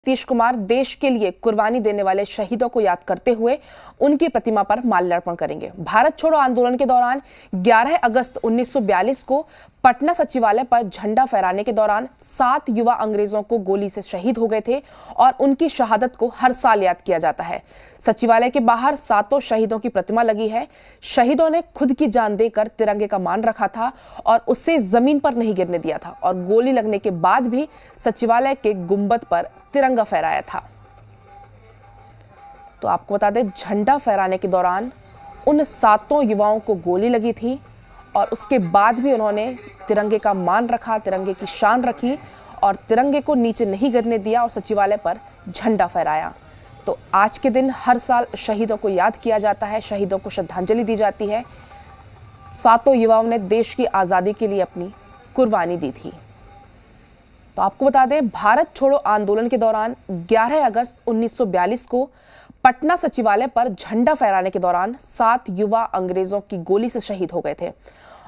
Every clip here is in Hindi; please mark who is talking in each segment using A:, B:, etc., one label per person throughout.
A: नीतीश कुमार देश के लिए कुर्बानी देने वाले शहीदों को याद करते हुए उनकी प्रतिमा पर माल्यार्पण करेंगे। भारत छोड़ो आंदोलन के दौरान 11 अगस्त 1942 को पटना सचिवालय पर झंडा फहराने के दौरान सात युवा अंग्रेज़ों को गोली से शहीद हो गए थे और उनकी शहादत को हर साल याद किया जाता है। सचिवालय के बाहर सातों शहीदों की प्रतिमा लगी है। शहीदों ने खुद की जान देकर तिरंगे का मान रखा था और उससे ज़मीन पर नहीं गिरने दिया था और गोली लगने के बाद भी सचिवालय के गुंबद पर तिरंगा फहराया था। तो आपको बता दें, झंडा फहराने के दौरान उन सातों युवाओं को गोली लगी थी और उसके बाद भी उन्होंने तिरंगे का मान रखा, तिरंगे की शान रखी और तिरंगे को नीचे नहीं गिरने दिया और सचिवालय पर झंडा फहराया। तो आज के दिन हर साल शहीदों को याद किया जाता है, शहीदों को श्रद्धांजलि दी जाती है। सातों युवाओं ने देश की आज़ादी के लिए अपनी कुर्बानी दी थी। तो आपको बता दें, भारत छोड़ो आंदोलन के दौरान 11 अगस्त 1942 को पटना सचिवालय पर झंडा फहराने के दौरान सात युवा अंग्रेज़ों की गोली से शहीद हो गए थे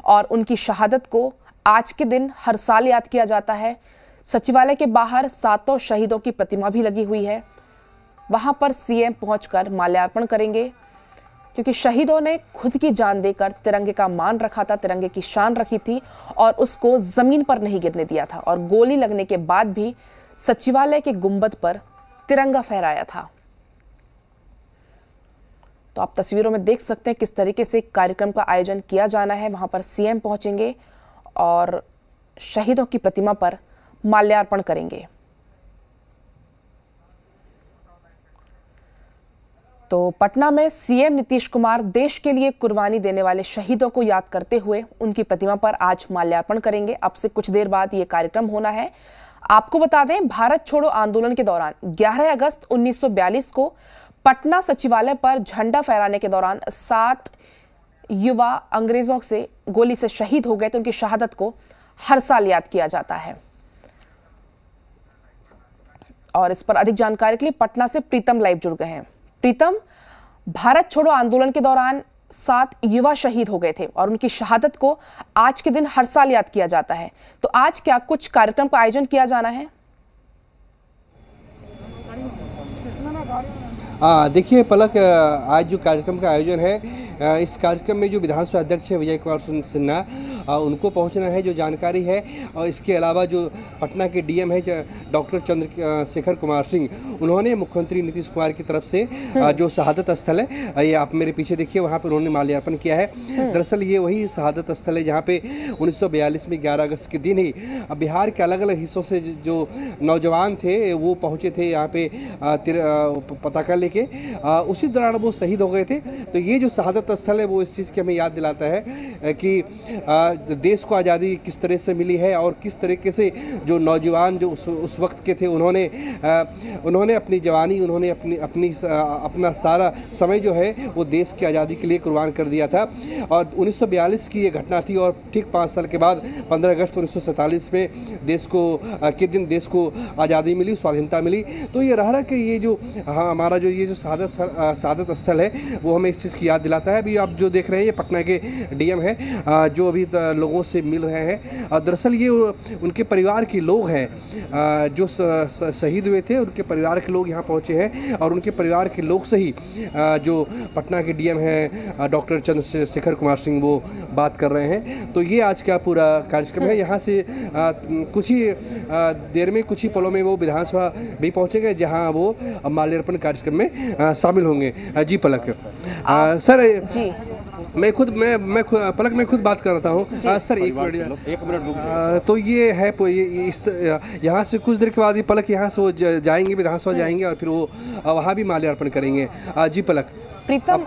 A: और उनकी शहादत को आज के दिन हर साल याद किया जाता है। सचिवालय के बाहर सातों शहीदों की प्रतिमा भी लगी हुई है। वहाँ पर सीएम पहुंचकर माल्यार्पण करेंगे। क्योंकि शहीदों ने खुद की जान देकर तिरंगे का मान रखा था, तिरंगे की शान रखी थी और उसको ज़मीन पर नहीं गिरने दिया था और गोली लगने के बाद भी सचिवालय के गुंबद पर तिरंगा फहराया था। तो आप तस्वीरों में देख सकते हैं किस तरीके से कार्यक्रम का आयोजन किया जाना है। वहाँ पर सीएम पहुँचेंगे और शहीदों की प्रतिमा पर माल्यार्पण करेंगे। तो पटना में सीएम नीतीश कुमार देश के लिए कुर्बानी देने वाले शहीदों को याद करते हुए उनकी प्रतिमा पर आज माल्यार्पण करेंगे। अब से कुछ देर बाद ये कार्यक्रम होना है। आपको बता दें, भारत छोड़ो आंदोलन के दौरान 11 अगस्त 1942 को पटना सचिवालय पर झंडा फहराने के दौरान सात युवा अंग्रेज़ों से गोली से शहीद हो गए तो उनकी शहादत को हर साल याद किया जाता है। और इस पर अधिक जानकारी के लिए पटना से प्रीतम लाइव जुड़ गए हैं। प्रीतम, भारत छोड़ो आंदोलन के दौरान सात युवा शहीद हो गए थे और उनकी शहादत को आज के दिन हर साल याद किया जाता है। तो आज क्या कुछ कार्यक्रम का आयोजन किया जाना है?
B: देखिए, पलक आज जो कार्यक्रम का आयोजन है इस कार्यक्रम में जो विधानसभा अध्यक्ष है विजय कुमार सिन्हा उनको पहुँचना है, जो जानकारी है। और इसके अलावा जो पटना के डीएम है डॉक्टर चंद्र शेखर कुमार सिंह, उन्होंने मुख्यमंत्री नीतीश कुमार की तरफ़ से जो शहादत स्थल है ये आप मेरे पीछे देखिए, वहाँ पर उन्होंने माल्यार्पण किया है। दरअसल ये वही शहादत स्थल है, जहाँ पे उन्नीस सौ बयालीस में ग्यारह अगस्त के दिन ही बिहार के अलग अलग हिस्सों से जो नौजवान थे, वो पहुँचे थे यहाँ पे पताका ले के उसी दौरान वो शहीद हो गए थे। तो ये जो शहादत स्थल है, वो इस चीज़ की हमें याद दिलाता है कि देश को आज़ादी किस तरह से मिली है और किस तरीके से जो नौजवान जो उस उस वक्त के थे, उन्होंने उन्होंने अपनी जवानी, उन्होंने अपनी अपनी अपना सारा समय जो है, वो देश की आज़ादी के लिए कुर्बान कर दिया था। और 1942 की ये घटना थी और ठीक पाँच साल के बाद 15 अगस्त उन्नीस सौ सैंतालीस में देश को के दिन देश को आज़ादी मिली, स्वाधीनता मिली। तो ये रह कि ये जो हाँ हमारा जो ये जो शहादत शहादत स्थल है, वो हमें इस चीज़ की याद दिलाता है। अभी आप जो देख रहे हैं, ये पटना के डीएम है जो अभी लोगों से मिल रहे हैं। दरअसल ये उनके परिवार के लोग हैं। जो शहीद हुए थे, उनके परिवार के लोग यहाँ पहुँचे हैं और उनके परिवार के लोग से ही जो पटना के डीएम हैं डॉक्टर चंद्रशेखर कुमार सिंह, वो बात कर रहे हैं। तो ये आज का पूरा कार्यक्रम है। यहाँ से कुछ ही देर में कुछ ही पलों में वो विधानसभा भी पहुँचेंगे जहाँ वो माल्यार्पण कार्यक्रम में शामिल होंगे। जी पलक। सर जी। मैं खुद मैं मैं खुद, पलक मैं खुद बात कर रहा हूँ। सर एक मिनट एक मिनट तो ये है ये इस यहाँ से कुछ देर के बाद ये पलक यहाँ से वो जाएँगे विधानसभा जाएँगे और फिर वो वहाँ भी माल्यार्पण करेंगे। जी पलक।
A: प्रीतम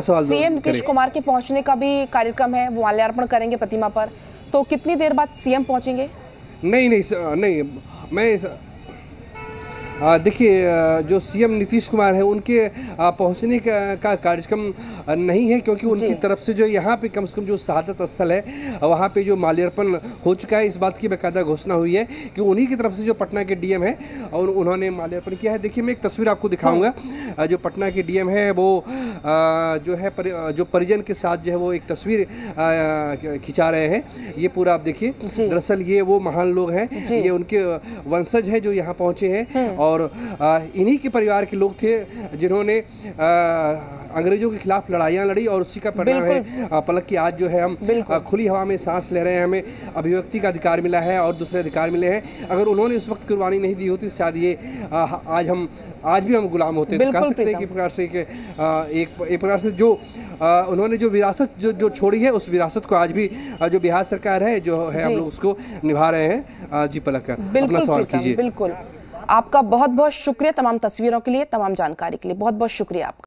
A: सीएम नीतीश कुमार के पहुँचने का भी कार्यक्रम है वो माल्यार्पण करेंगे प्रतिमा पर। तो कितनी देर बाद सीएम पहुँचेंगे?
B: नहीं नहीं नहीं मैं देखिए जो सीएम नीतीश कुमार है उनके पहुँचने का का कार्यक्रम नहीं है क्योंकि उनकी तरफ़ से जो यहाँ पे कम से कम जो शहादत स्थल है वहाँ पे जो माल्यार्पण हो चुका है इस बात की बाकायदा घोषणा हुई है कि उन्हीं की तरफ़ से जो पटना के डीएम है और उन्होंने माल्यार्पण किया है। देखिए मैं एक तस्वीर आपको दिखाऊँगा हाँ। जो पटना के डीएम है वो जो है जो परिजन के साथ जो है वो एक तस्वीर खिंचा रहे हैं। ये पूरा आप देखिए। दरअसल ये वो महान लोग हैं ये उनके वंशज है जो यहाँ पहुँचे हैं हाँ। और इन्हीं के परिवार के लोग थे जिन्होंने अंग्रेज़ों के खिलाफ लड़ाइयाँ लड़ी और उसी का परिणाम है पलक की आज जो है हम खुली हवा में सांस ले रहे हैं हमें अभिव्यक्ति का अधिकार मिला है और दूसरे अधिकार मिले हैं। अगर उन्होंने उस वक्त कुर्बानी नहीं दी होती तो शायद ये आज हम आज भी हम गुलाम होते तो कह सकते हैं कि प्रकार से एक एक प्रकार से जो आ, उन्होंने जो विरासत जो जो छोड़ी है उस विरासत को आज भी जो बिहार सरकार है जो है हम लोग उसको निभा रहे हैं। जी पलक अपना सवाल कीजिए।
A: बिल्कुल। आपका बहुत बहुत शुक्रिया तमाम तस्वीरों के लिए, तमाम जानकारी के लिए। बहुत बहुत शुक्रिया आपका।